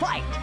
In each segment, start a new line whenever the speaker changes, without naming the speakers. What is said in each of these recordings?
Fight!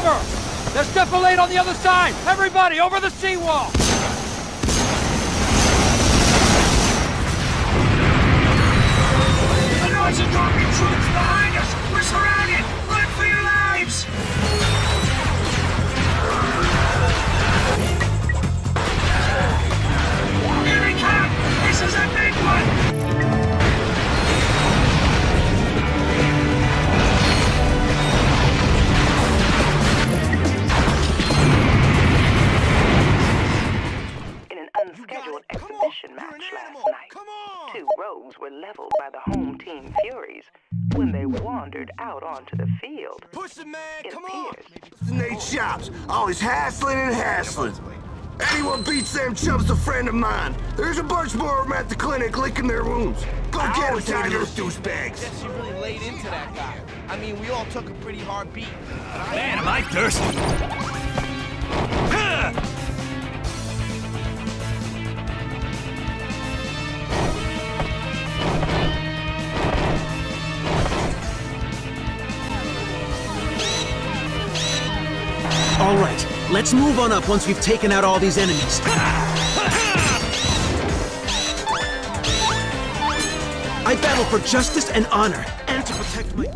Cover! There's defilade on the other side! Everybody, over the seawall!
The dropping troops
two rogues were leveled by the home team Furies when they wandered out onto the field.
Push it, man!
It
Come on!
appears
Nate Chops, always hassling and hassling. Anyone beats them chumps a friend of mine. There's a bunch more of them at the clinic licking their wounds. Go get them, Tiger. those douchebags.
Guess you really laid into that guy. I mean, we all took a pretty hard beat.
Man, am I thirsty!
Let's move on up once we've taken out all these enemies. I battle for justice and honor, and to protect my...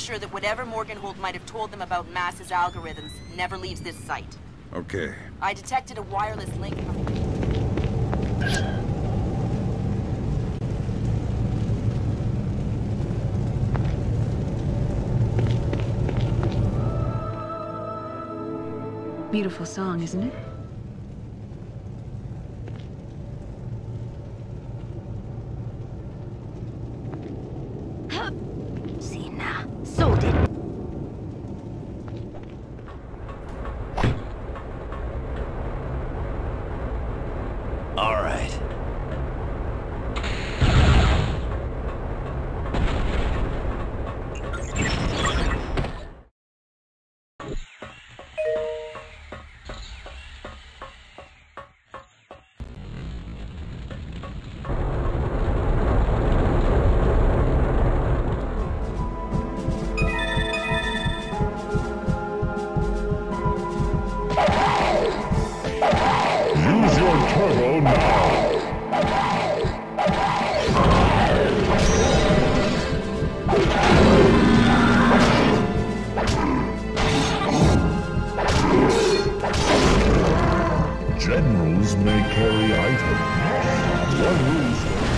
sure that whatever Morgenholt might have told them about Masse's algorithms never leaves this site.
Okay.
I detected a wireless link.
Beautiful song, isn't it?
Generals may carry items. One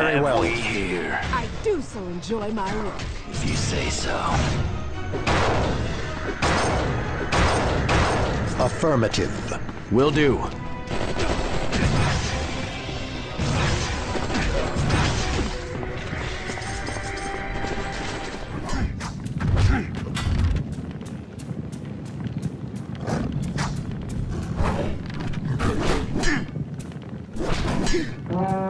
Very
have
well.
we here?
I do so enjoy my work.
If you say so.
Affirmative.
Will do.
On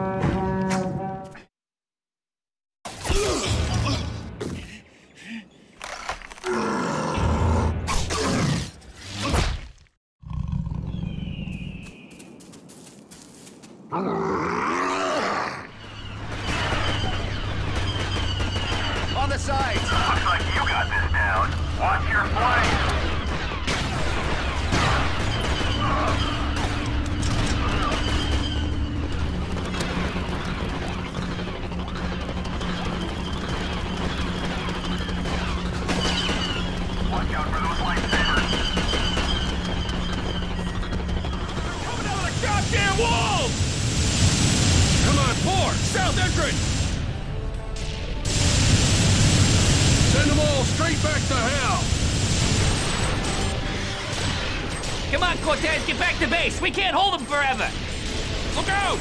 Come on, four! South entrance! Send them all straight back to hell!
Cortez, get back to base! We can't hold them forever!
Look out!